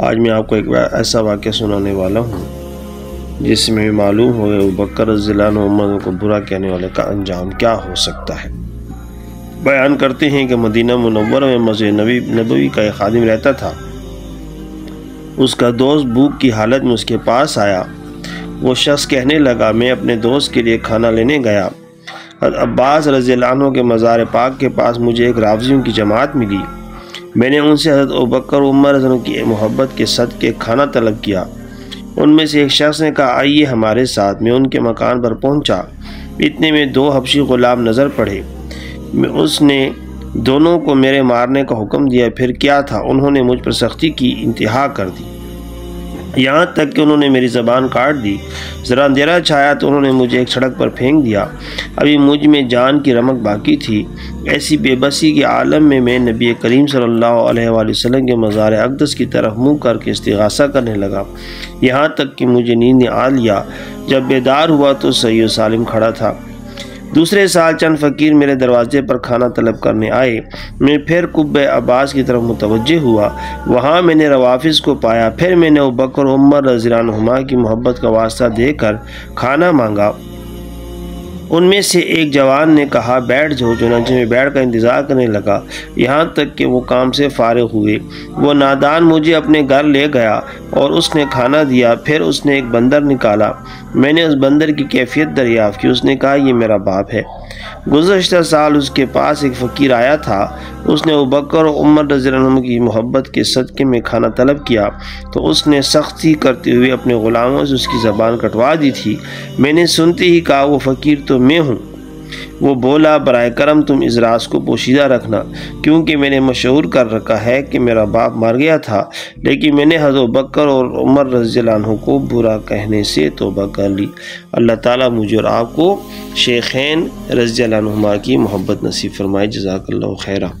आज मैं आपको एक ऐसा वाक़ सुनाने वाला हूँ, जिसमें मालूम हो बकर ज़िला मोहम्मद को बुरा कहने वाले का अंजाम क्या हो सकता है। बयान करते हैं कि मदीना मुनवर में मस्जिद नबी नबवी का एक खादिम रहता था। उसका दोस्त भूख की हालत में उसके पास आया। वो शख्स कहने लगा, मैं अपने दोस्त के लिए खाना लेने गया। अब्बास रजीलानों के मज़ार पाक के पास मुझे एक रावजियों की जमात मिली। मैंने उनसे हज़रत बकर, उमर की मोहब्बत के सद के खाना तलब किया। उनमें से एक शख्स ने कहा, आइए हमारे साथ। मैं उनके मकान पर पहुँचा। इतने में दो हबशी गुलाम नज़र पड़े। उसने दोनों को मेरे मारने का हुक्म दिया। फिर क्या था? उन्होंने मुझ पर सख्ती की, इंतहा कर दी। यहाँ तक कि उन्होंने मेरी ज़बान काट दी। ज़रा अंधेरा छाया तो उन्होंने मुझे एक सड़क पर फेंक दिया। अभी मुझमें जान की रमक बाकी थी। ऐसी बेबसी के आलम में मैं नबी करीम सल्लल्लाहु अलैहि वसल्लम के मज़ार अकदस की तरफ़ मुँह करके इस्तिगासा करने लगा। यहाँ तक कि मुझे नींद आ लिया। जब बेदार हुआ तो सही सालिम खड़ा था। दूसरे साल चंद फ़कीर मेरे दरवाजे पर खाना तलब करने आए। मैं फिर कुब अब्बास की तरफ़ मुतवजह हुआ। वहाँ मैंने रवाफिस को पाया। फिर मैंने बकर उमर रजीरान हुमा की मोहब्बत का वास्ता देकर खाना मांगा। उनमें से एक जवान ने कहा, बैठ जाओ, चुनाचे में बैठ कर इंतज़ार करने लगा। यहाँ तक कि वो काम से फारग हुए। वो नादान मुझे अपने घर ले गया। और उसने खाना दिया, फिर उसने एक बंदर निकाला। मैंने उस बंदर की कैफियत दरियाफ़ की। उसने कहा यह मेरा बाप है। गुजशत साल उसके पास एक फ़कीर आया था। उसने बकर और उमर रज़ी की मोहब्बत के सदक़े में खाना तलब किया। तो उसने सख्ती करते हुए अपने ग़ुलामों से उसकी ज़बान कटवा दी थी। मैंने सुनते ही कहा, वो फ़कीर तो मैं हूँ। वो बोला बर करम, तुम इस राज को पोशीदा रखना, क्योंकि मैंने मशहूर कर रखा है कि मेरा बाप मर गया था, लेकिन मैंने हजो बकर और उमर रज़ीलान को बुरा कहने से तोबा कर ली। अल्लाह ताला मुझे और आपको शेखैन रज़ीलानुमा की मोहब्बत नसीब फरमाए। जजाकल्ला खैरा।